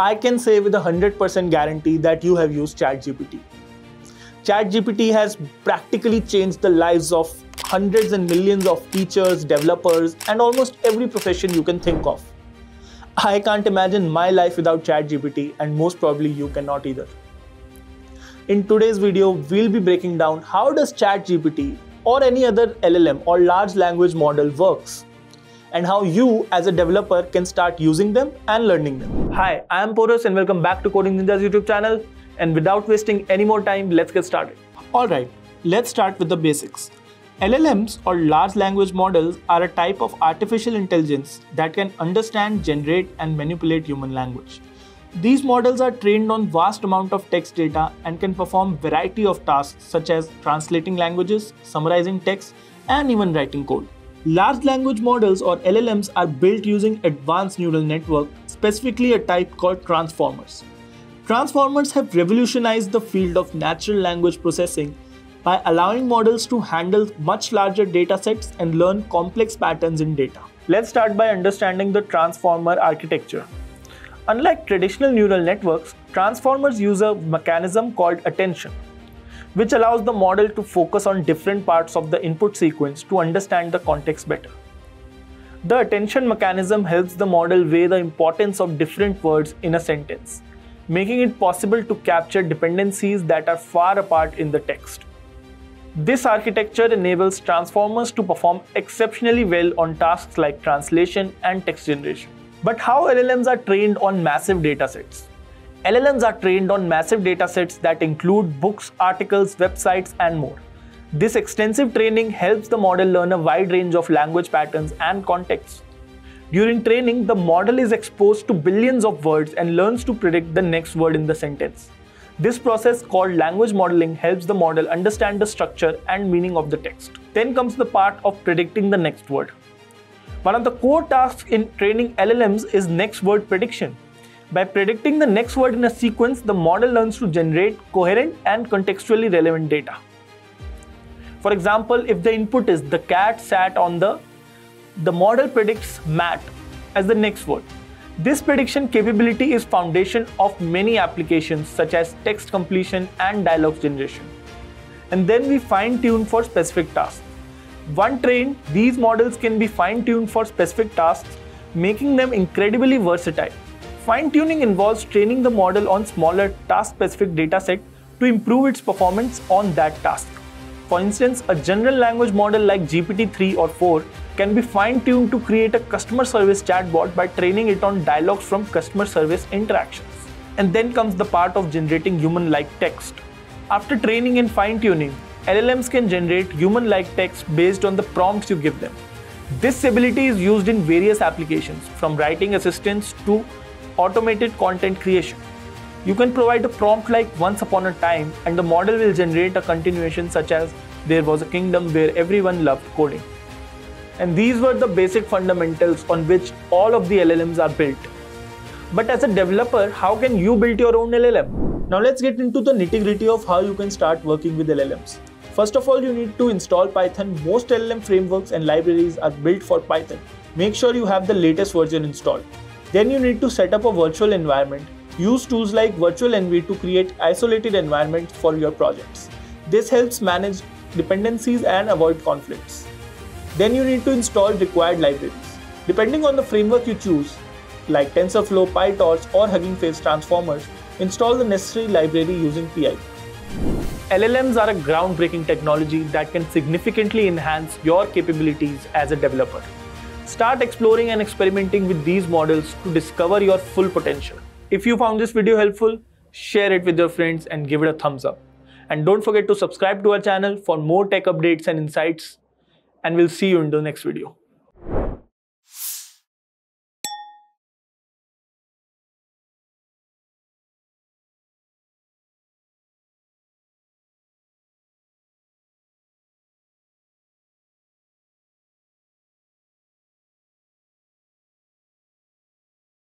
I can say with a 100% guarantee that you have used ChatGPT. ChatGPT has practically changed the lives of hundreds and millions of teachers, developers, and almost every profession you can think of. I can't imagine my life without ChatGPT, and most probably you cannot either. In today's video, we'll be breaking down how does ChatGPT or any other LLM or large language model works and how you as a developer can start using them and learning them. Hi, I am Porus and welcome back to Coding Ninjas YouTube channel. And without wasting any more time, let's get started. Alright, let's start with the basics. LLMs or large language models are a type of artificial intelligence that can understand, generate and manipulate human language. These models are trained on vast amount of text data and can perform variety of tasks such as translating languages, summarizing text and even writing code. Large language models or LLMs are built using advanced neural network, specifically a type called transformers. Transformers have revolutionized the field of natural language processing by allowing models to handle much larger datasets and learn complex patterns in data. Let's start by understanding the transformer architecture. Unlike traditional neural networks, transformers use a mechanism called attention which allows the model to focus on different parts of the input sequence to understand the context better. The attention mechanism helps the model weigh the importance of different words in a sentence, making it possible to capture dependencies that are far apart in the text. This architecture enables transformers to perform exceptionally well on tasks like translation and text generation. But how LLMs are trained on massive datasets? LLMs are trained on massive datasets that include books, articles, websites, and more. This extensive training helps the model learn a wide range of language patterns and contexts. During training, the model is exposed to billions of words and learns to predict the next word in the sentence. This process called language modeling helps the model understand the structure and meaning of the text. Then comes the part of predicting the next word. One of the core tasks in training LLMs is next word prediction. By predicting the next word in a sequence, the model learns to generate coherent and contextually relevant data. For example, if the input is the cat sat on the, the model predicts mat as the next word. This prediction capability is foundation of many applications such as text completion and dialogue generation. And then we fine tune for specific tasks. One trained, these models can be fine tuned for specific tasks, making them incredibly versatile. Fine tuning involves training the model on smaller task specific dataset to improve its performance on that task. For instance, a general language model like GPT-3 or 4 can be fine-tuned to create a customer service chatbot by training it on dialogues from customer service interactions. And then comes the part of generating human-like text. After training and fine-tuning, LLMs can generate human-like text based on the prompts you give them. This ability is used in various applications, from writing assistants to automated content creation. You can provide a prompt like once upon a time and the model will generate a continuation such as there was a kingdom where everyone loved coding. And these were the basic fundamentals on which all of the LLMs are built. But as a developer, how can you build your own LLM? Now let's get into the nitty gritty of how you can start working with LLMs. First of all, you need to install Python. Most LLM frameworks and libraries are built for Python. Make sure you have the latest version installed. Then you need to set up a virtual environment. Use tools like virtualenv to create isolated environments for your projects. This helps manage dependencies and avoid conflicts. Then you need to install required libraries. Depending on the framework you choose, like TensorFlow, PyTorch or Hugging Face transformers, install the necessary library using pip. LLMs are a groundbreaking technology that can significantly enhance your capabilities as a developer. Start exploring and experimenting with these models to discover your full potential. If you found this video helpful, share it with your friends and give it a thumbs up. And don't forget to subscribe to our channel for more tech updates and insights. And we'll see you in the next video.